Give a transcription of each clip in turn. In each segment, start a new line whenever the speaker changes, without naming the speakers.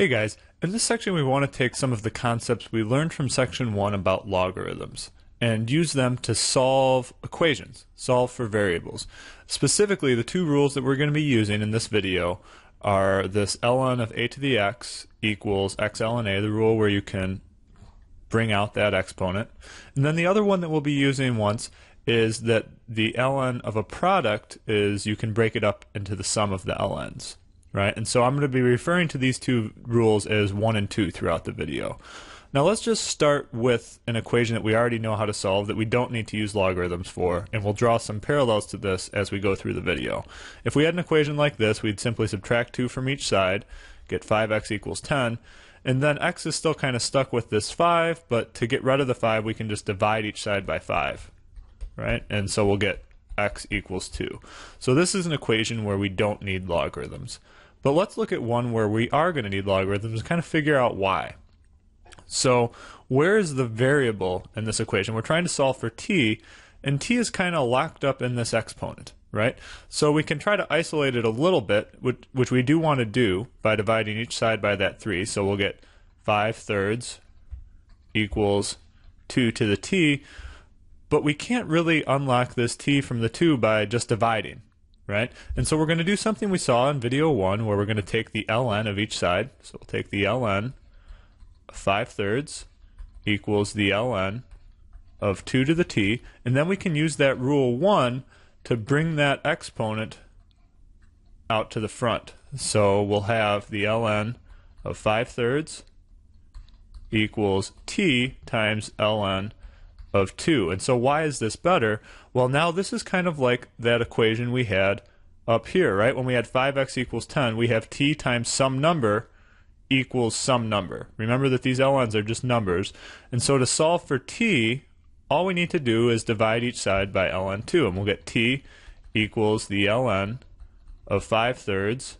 Hey guys, in this section we want to take some of the concepts we learned from section 1 about logarithms and use them to solve equations, solve for variables. Specifically, the two rules that we're going to be using in this video are this ln of a to the x equals x ln a, the rule where you can bring out that exponent. And then the other one that we'll be using once is that the ln of a product is you can break it up into the sum of the ln's right? And so I'm going to be referring to these two rules as 1 and 2 throughout the video. Now let's just start with an equation that we already know how to solve that we don't need to use logarithms for, and we'll draw some parallels to this as we go through the video. If we had an equation like this, we'd simply subtract 2 from each side, get 5x equals 10, and then x is still kind of stuck with this 5, but to get rid of the 5, we can just divide each side by 5, right? And so we'll get x equals 2. So this is an equation where we don't need logarithms. But let's look at one where we are going to need logarithms and kind of figure out why. So where is the variable in this equation? We're trying to solve for t, and t is kind of locked up in this exponent, right? So we can try to isolate it a little bit, which, which we do want to do by dividing each side by that 3. So we'll get 5 thirds equals 2 to the t, but we can't really unlock this t from the 2 by just dividing, right? And so we're going to do something we saw in video one where we're going to take the ln of each side. So we'll take the ln 5 thirds equals the ln of 2 to the t, and then we can use that rule 1 to bring that exponent out to the front. So we'll have the ln of 5 thirds equals t times ln of 2. And so why is this better? Well, now this is kind of like that equation we had up here, right? When we had 5x equals 10, we have t times some number equals some number. Remember that these ln's are just numbers. And so to solve for t, all we need to do is divide each side by ln2, and we'll get t equals the ln of 5 thirds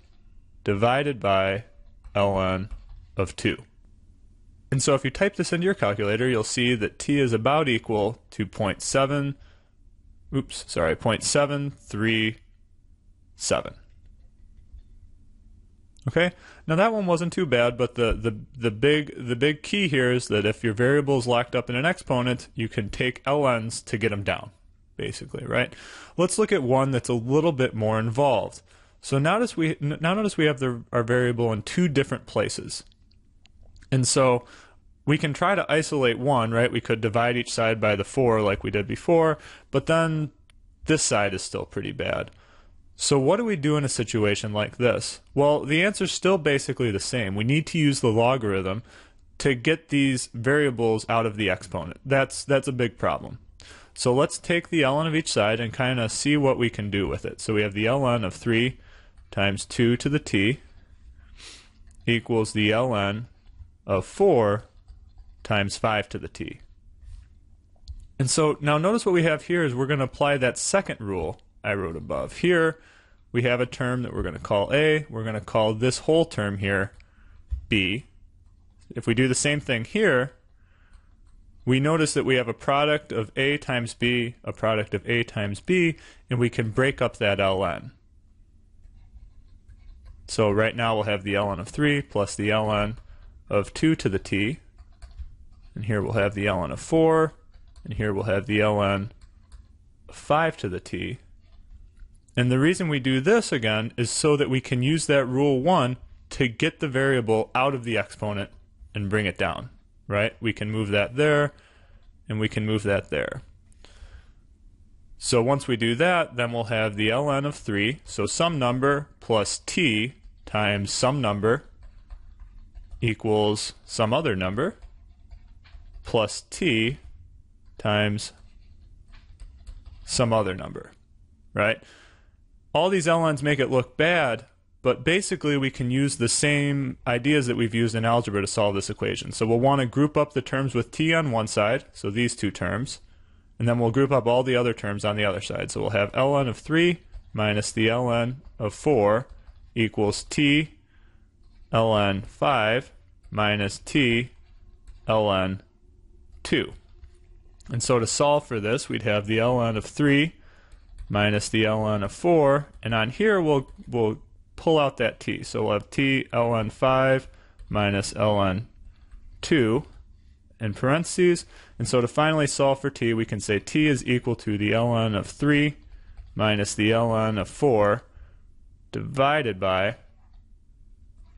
divided by ln of 2. And so if you type this into your calculator, you'll see that t is about equal to 0.7, oops, sorry, 0.737. Okay, now that one wasn't too bad, but the, the, the, big, the big key here is that if your variable is locked up in an exponent, you can take ln's to get them down, basically, right? Let's look at one that's a little bit more involved. So notice we, now notice we have the, our variable in two different places. And so we can try to isolate one, right? We could divide each side by the 4 like we did before, but then this side is still pretty bad. So what do we do in a situation like this? Well, the answer is still basically the same. We need to use the logarithm to get these variables out of the exponent. That's that's a big problem. So let's take the ln of each side and kind of see what we can do with it. So we have the ln of 3 times 2 to the t equals the ln of 4 times 5 to the t. And so now notice what we have here is we're going to apply that second rule I wrote above. Here we have a term that we're going to call a. We're going to call this whole term here b. If we do the same thing here, we notice that we have a product of a times b, a product of a times b, and we can break up that ln. So right now we'll have the ln of 3 plus the ln of 2 to the t. And here we'll have the ln of 4. And here we'll have the ln of 5 to the t. And the reason we do this again is so that we can use that rule 1 to get the variable out of the exponent and bring it down, right? We can move that there, and we can move that there. So once we do that, then we'll have the ln of 3, so some number plus t times some number equals some other number plus t times some other number, right? All these ln's make it look bad, but basically we can use the same ideas that we've used in algebra to solve this equation. So we'll want to group up the terms with t on one side, so these two terms, and then we'll group up all the other terms on the other side. So we'll have ln of 3 minus the ln of 4 equals t ln 5 minus t ln 2. And so to solve for this, we'd have the ln of 3 minus the ln of 4, and on here we'll, we'll pull out that t. So we'll have t ln 5 minus ln 2 in parentheses. And so to finally solve for t, we can say t is equal to the ln of 3 minus the ln of 4 divided by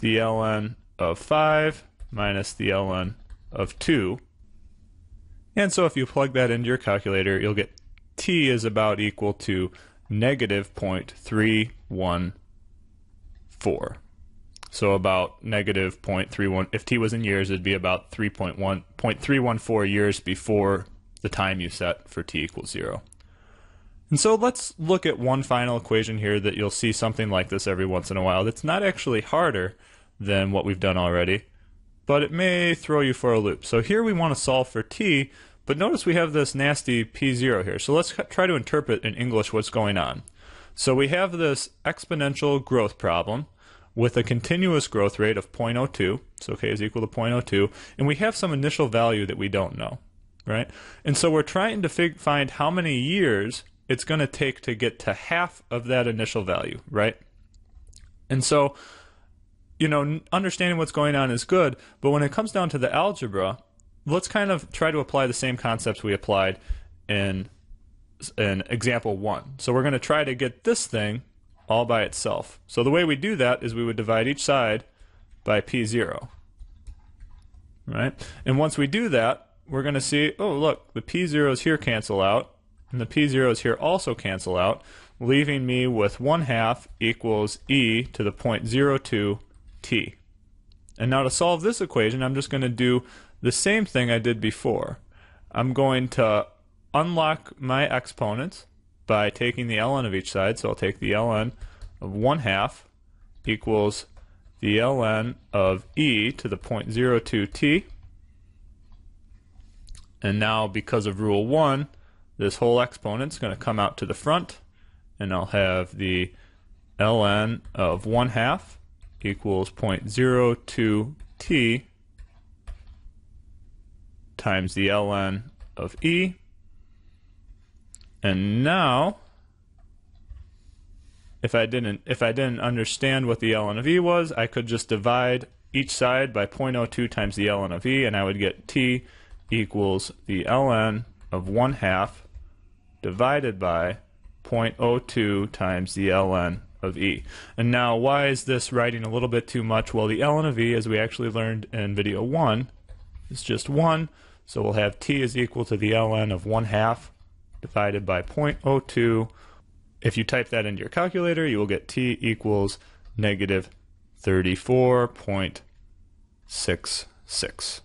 the ln of 5 minus the ln of 2. And so if you plug that into your calculator, you'll get t is about equal to negative 0.314. So about negative 0.31. If t was in years, it'd be about 3.1 years before the time you set for t equals 0. And so let's look at one final equation here that you'll see something like this every once in a while. That's not actually harder than what we've done already, but it may throw you for a loop. So here we want to solve for t, but notice we have this nasty p0 here. So let's try to interpret in English what's going on. So we have this exponential growth problem with a continuous growth rate of 0.02, so k is equal to 0.02, and we have some initial value that we don't know, right? And so we're trying to find how many years it's going to take to get to half of that initial value, right? And so, you know, understanding what's going on is good, but when it comes down to the algebra, let's kind of try to apply the same concepts we applied in in example 1. So we're going to try to get this thing all by itself. So the way we do that is we would divide each side by p0. Right? And once we do that, we're going to see, oh, look, the p0s here cancel out, and the p0s here also cancel out, leaving me with 1 half equals e to the 0.02 t. And now to solve this equation, I'm just going to do the same thing I did before. I'm going to unlock my exponents by taking the ln of each side. So I'll take the ln of 1 half equals the ln of e to the 0.02t. And now because of rule 1, this whole exponent is going to come out to the front. And I'll have the ln of 1 half equals 0.02t times the ln of e. And now, if I didn't if I didn't understand what the ln of e was, I could just divide each side by 0.02 times the ln of e, and I would get t equals the ln of 1 half divided by 0.02 times the ln of e. And now, why is this writing a little bit too much? Well, the ln of e, as we actually learned in video 1, is just 1, so we'll have t is equal to the ln of 1 half divided by 0.02. If you type that into your calculator, you will get t equals negative 34.66.